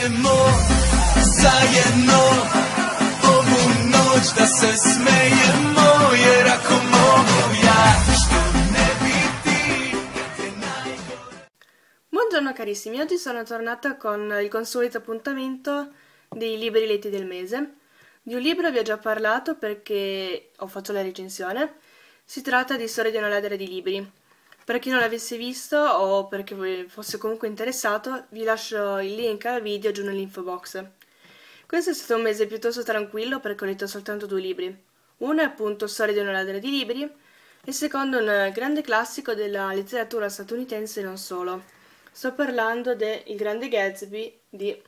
smejemo, zajedno Ovu noć da se smejemo Jer ako mogu ja što ne bi Buongiorno carissimi, oggi sono tornata con il consueto appuntamento dei libri letti del mese. Di un libro vi ho già parlato perché ho fatto la recensione. Si tratta di Storia di una ladra di libri. Per chi non l'avesse visto o perché fosse comunque interessato, vi lascio il link al video giù nell'info box. Questo è stato un mese piuttosto tranquillo perché ho letto soltanto due libri. Uno è appunto Storia di una ladra di libri e secondo un grande classico della letteratura statunitense non solo. Sto parlando de Il grande Gatsby di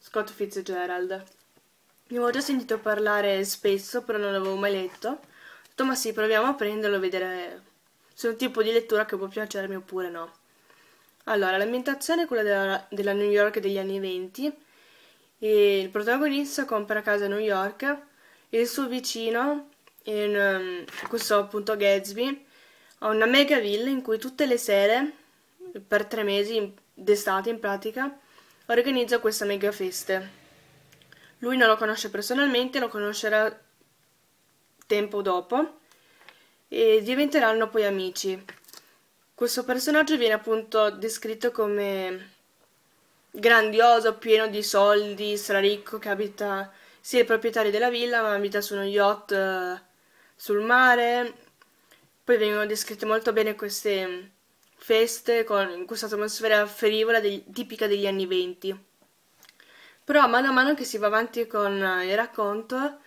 Scott Fitzgerald. Ne avevo già sentito parlare spesso, però non l'avevo mai letto. Ho detto, ma sì, proviamo a prenderlo e vedere è un tipo di lettura che può piacermi oppure no. Allora, l'ambientazione è quella della, della New York degli anni 20 e il protagonista compra casa a New York e il suo vicino, in, um, questo appunto Gatsby, ha una mega villa in cui tutte le sere, per tre mesi d'estate in pratica, organizza questa mega feste. Lui non lo conosce personalmente, lo conoscerà tempo dopo e diventeranno poi amici. Questo personaggio viene appunto descritto come grandioso, pieno di soldi, straricco, che abita sia il proprietario della villa, ma abita su uno yacht eh, sul mare. Poi vengono descritte molto bene queste feste con questa atmosfera frivola degli, tipica degli anni venti. Però mano a mano che si va avanti con il racconto,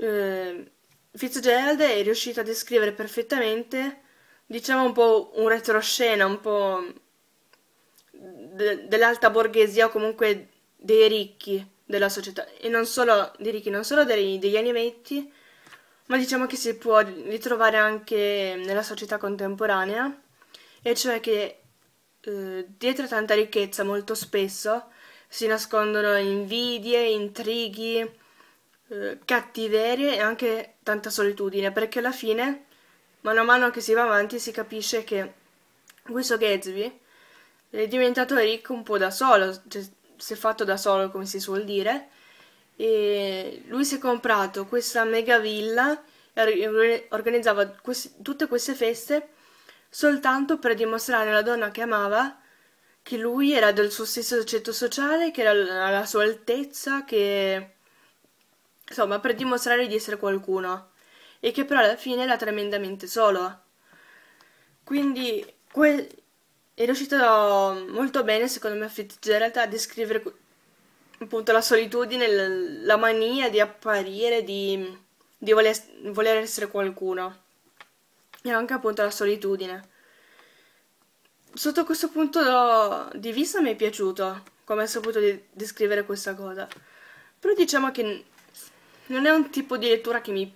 eh, Fitzgerald è riuscito a descrivere perfettamente, diciamo un po' un retroscena, un po' de- dell'alta borghesia o comunque dei ricchi della società, e non solo dei ricchi, non solo dei, degli anni venti, ma diciamo che si può ritrovare anche nella società contemporanea, e cioè che eh, dietro tanta ricchezza molto spesso si nascondono invidie, intrighi, eh, cattiverie e anche tanta solitudine, perché alla fine, mano a mano che si va avanti, si capisce che questo Gatsby è diventato ricco un po' da solo, cioè si è fatto da solo, come si suol dire, e lui si è comprato questa mega villa e organizzava questi, tutte queste feste soltanto per dimostrare alla donna che amava che lui era del suo stesso ceto sociale, che era alla sua altezza, che insomma per dimostrare di essere qualcuno e che però alla fine era tremendamente solo. Quindi è riuscito molto bene, secondo me, Fitzgerald a descrivere appunto la solitudine, la mania di apparire, di, di voler, voler essere qualcuno e anche appunto la solitudine. Sotto questo punto di vista mi è piaciuto come ha saputo de- descrivere questa cosa. Però diciamo che non è un tipo di lettura che mi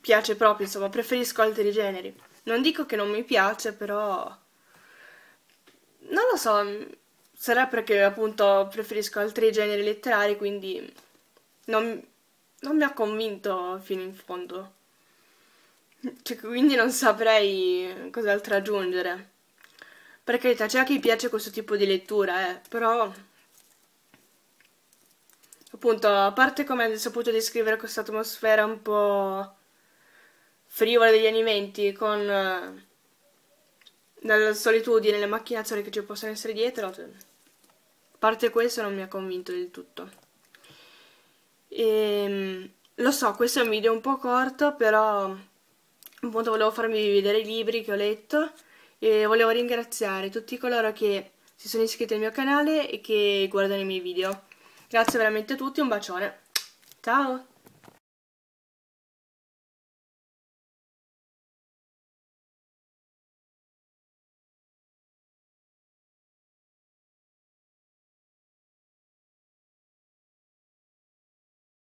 piace proprio, insomma, preferisco altri generi. Non dico che non mi piace, però non lo so, sarà perché appunto preferisco altri generi letterari, quindi non, non mi ha convinto fino in fondo. Cioè, quindi non saprei cos'altro aggiungere. Per carità, c'è a chi piace questo tipo di lettura, eh, però... Appunto, a parte come ha saputo descrivere questa atmosfera un po' frivola degli alimenti, con uh, la solitudine, le macchinazioni che ci possono essere dietro, a parte questo non mi ha convinto del tutto. E, ehm, lo so, questo è un video un po' corto, però appunto volevo farvi vedere i libri che ho letto e volevo ringraziare tutti coloro che si sono iscritti al mio canale e che guardano i miei video. Grazie veramente a tutti, un bacione. Ciao!